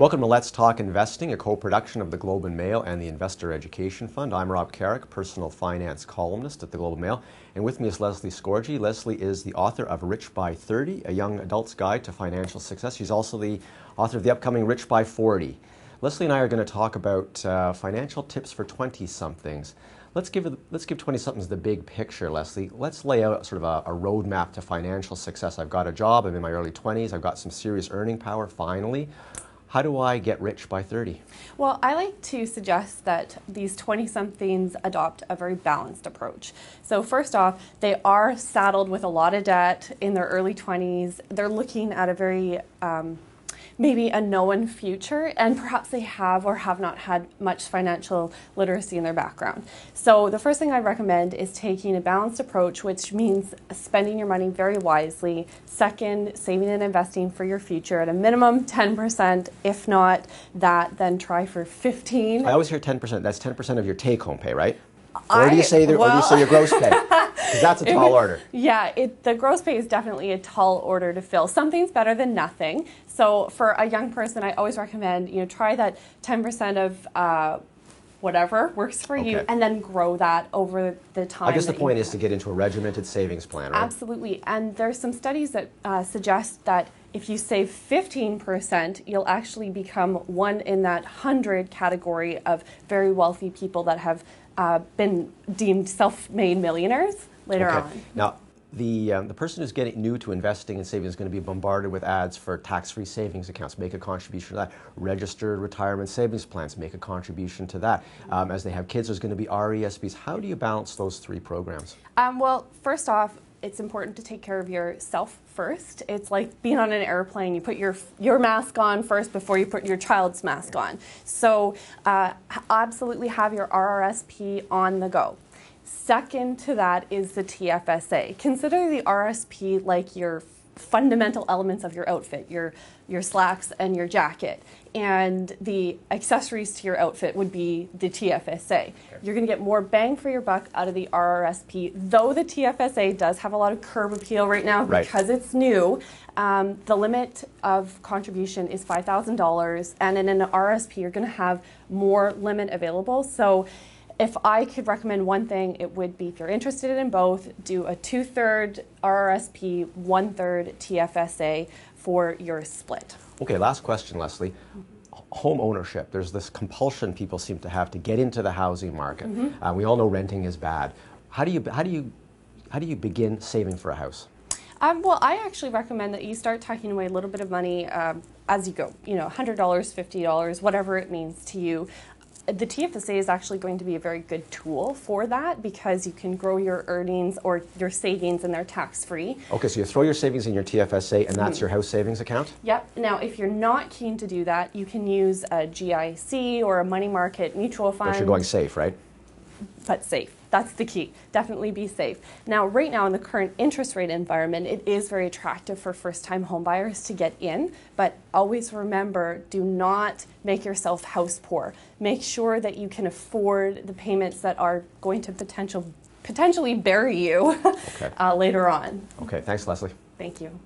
Welcome to Let's Talk Investing, a co-production of the Globe and Mail and the Investor Education Fund. I'm Rob Carrick, personal finance columnist at the Globe and Mail, and with me is Lesley Scorgie. Lesley is the author of Rich by 30, a young adult's guide to financial success. She's also the author of the upcoming Rich by 40. Lesley and I are going to talk about uh, financial tips for 20-somethings. Let's give, let's give 20-somethings the big picture, Lesley. Let's lay out sort of a, a roadmap to financial success. I've got a job, I'm in my early 20s, I've got some serious earning power, finally. How do I get rich by 30? Well, I like to suggest that these 20 somethings adopt a very balanced approach. So, first off, they are saddled with a lot of debt in their early 20s. They're looking at a very um, maybe a known future, and perhaps they have or have not had much financial literacy in their background. So, the first thing I recommend is taking a balanced approach, which means spending your money very wisely. Second, saving and investing for your future at a minimum 10%. If not that, then try for 15. I always hear 10%. That's 10% of your take home pay, right? Or do you say, the, well, or do you say your gross pay? Because that's a tall order. Yeah, it, the gross pay is definitely a tall order to fill. Something's better than nothing. So for a young person, I always recommend you know try that 10% of uh, whatever works for okay. you, and then grow that over the time. I guess the point is to get into a regimented savings plan, right? Absolutely, and there's some studies that uh, suggest that if you save 15%, you'll actually become one in that 100 category of very wealthy people that have uh, been deemed self-made millionaires later okay. on. Now, the, um, the person who's getting new to investing and saving is going to be bombarded with ads for tax-free savings accounts. Make a contribution to that. Registered retirement savings plans. Make a contribution to that. Um, as they have kids, there's going to be RESPs. How do you balance those three programs? Um, well, first off, it's important to take care of yourself first. It's like being on an airplane. You put your your mask on first before you put your child's mask on. So uh, absolutely have your RRSP on the go. Second to that is the TFSA. Consider the RSP like your fundamental elements of your outfit, your your slacks and your jacket. And the accessories to your outfit would be the TFSA. You're going to get more bang for your buck out of the RRSP, though the TFSA does have a lot of curb appeal right now right. because it's new. Um, the limit of contribution is $5,000, and in an RSP, you're going to have more limit available. So if I could recommend one thing, it would be if you're interested in both, do a two third RRSP, one third TFSA for your split. Okay, last question, Lesley. Home ownership. There's this compulsion people seem to have to get into the housing market. Mm-hmm. Uh, we all know renting is bad. How do you how do you how do you begin saving for a house? Um, well, I actually recommend that you start tucking away a little bit of money um, as you go. You know, $100, $50, whatever it means to you the TFSA is actually going to be a very good tool for that because you can grow your earnings or your savings and they're tax free. Okay, so you throw your savings in your TFSA and that's mm. your house savings account? Yep. Now, if you're not keen to do that, you can use a GIC or a money market mutual fund. But you're going safe, right? But safe. That's the key. Definitely be safe. Now, right now in the current interest rate environment, it is very attractive for first time homebuyers to get in, but always remember do not make yourself house poor. Make sure that you can afford the payments that are going to potential, potentially bury you okay. uh, later on. Okay, thanks, Lesley. Thank you.